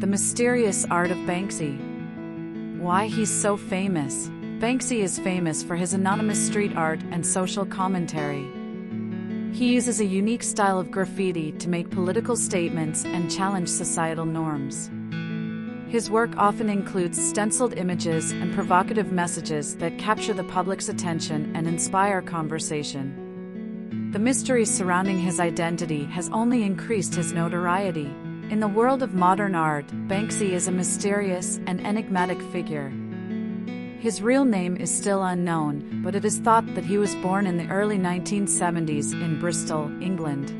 The Mysterious Art of Banksy. Why he's so famous. Banksy is famous for his anonymous street art and social commentary. He uses a unique style of graffiti to make political statements and challenge societal norms. His work often includes stenciled images and provocative messages that capture the public's attention and inspire conversation. The mystery surrounding his identity has only increased his notoriety. In the world of modern art, Banksy is a mysterious and enigmatic figure. His real name is still unknown, but it is thought that he was born in the early 1970s in Bristol, England.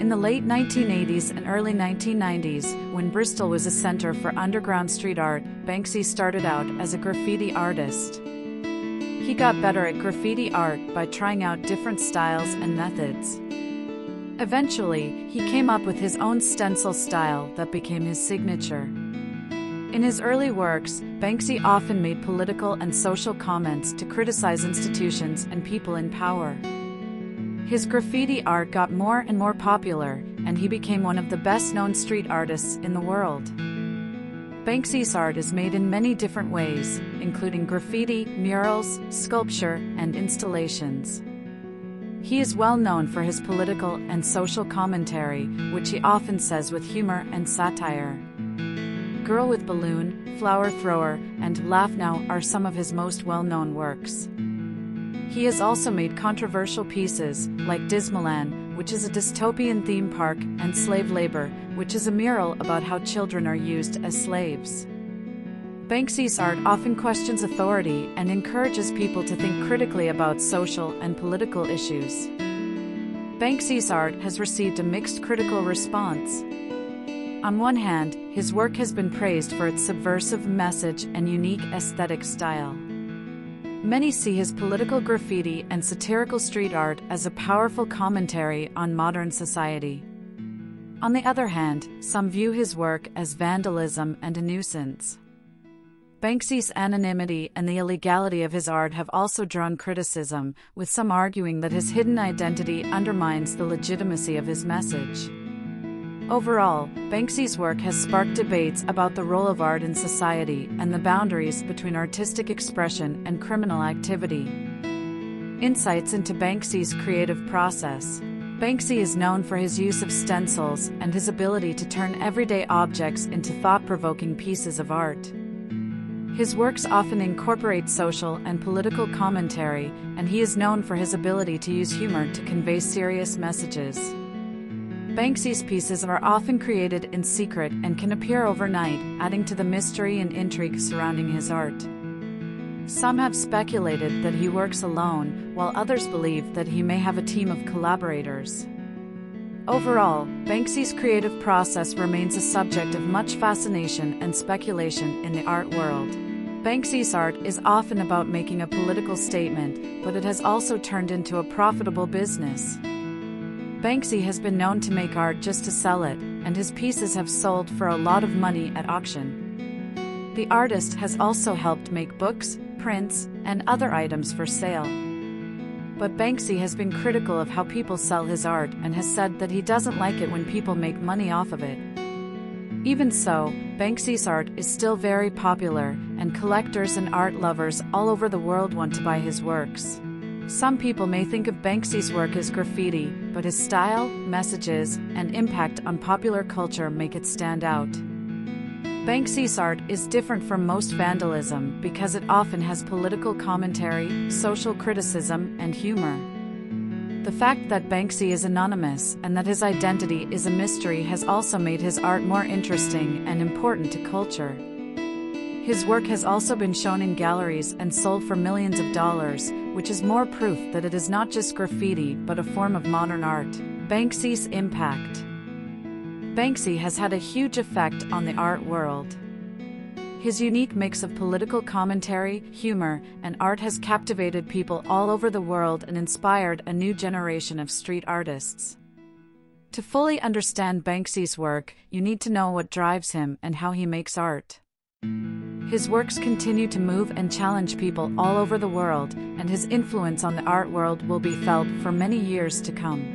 In the late 1980s and early 1990s, when Bristol was a center for underground street art, Banksy started out as a graffiti artist. He got better at graffiti art by trying out different styles and methods. Eventually, he came up with his own stencil style that became his signature. In his early works, Banksy often made political and social comments to criticize institutions and people in power. His graffiti art got more and more popular, and he became one of the best known street artists in the world. Banksy's art is made in many different ways, including graffiti, murals, sculpture, and installations. He is well known for his political and social commentary, which he often says with humor and satire. Girl with Balloon, Flower Thrower, and Laugh Now are some of his most well known works. He has also made controversial pieces, like Dismaland, which is a dystopian theme park, and Slave Labor, which is a mural about how children are used as slaves. Banksy's art often questions authority and encourages people to think critically about social and political issues. Banksy's art has received a mixed critical response. On one hand, his work has been praised for its subversive message and unique aesthetic style. Many see his political graffiti and satirical street art as a powerful commentary on modern society. On the other hand, some view his work as vandalism and a nuisance. Banksy's anonymity and the illegality of his art have also drawn criticism, with some arguing that his hidden identity undermines the legitimacy of his message. Overall, Banksy's work has sparked debates about the role of art in society and the boundaries between artistic expression and criminal activity. Insights into Banksy's creative process. Banksy is known for his use of stencils and his ability to turn everyday objects into thought provoking pieces of art. His works often incorporate social and political commentary, and he is known for his ability to use humor to convey serious messages. Banksy's pieces are often created in secret and can appear overnight, adding to the mystery and intrigue surrounding his art. Some have speculated that he works alone, while others believe that he may have a team of collaborators. Overall, Banksy's creative process remains a subject of much fascination and speculation in the art world. Banksy's art is often about making a political statement, but it has also turned into a profitable business. Banksy has been known to make art just to sell it, and his pieces have sold for a lot of money at auction. The artist has also helped make books, prints, and other items for sale. But Banksy has been critical of how people sell his art and has said that he doesn't like it when people make money off of it. Even so, Banksy's art is still very popular, and collectors and art lovers all over the world want to buy his works. Some people may think of Banksy's work as graffiti, but his style, messages, and impact on popular culture make it stand out. Banksy's art is different from most vandalism because it often has political commentary, social criticism, and humor. The fact that Banksy is anonymous and that his identity is a mystery has also made his art more interesting and important to culture. His work has also been shown in galleries and sold for millions of dollars, which is more proof that it is not just graffiti but a form of modern art. Banksy's impact. Banksy has had a huge effect on the art world. His unique mix of political commentary, humor, and art has captivated people all over the world and inspired a new generation of street artists. To fully understand Banksy's work, you need to know what drives him and how he makes art. His works continue to move and challenge people all over the world, and his influence on the art world will be felt for many years to come.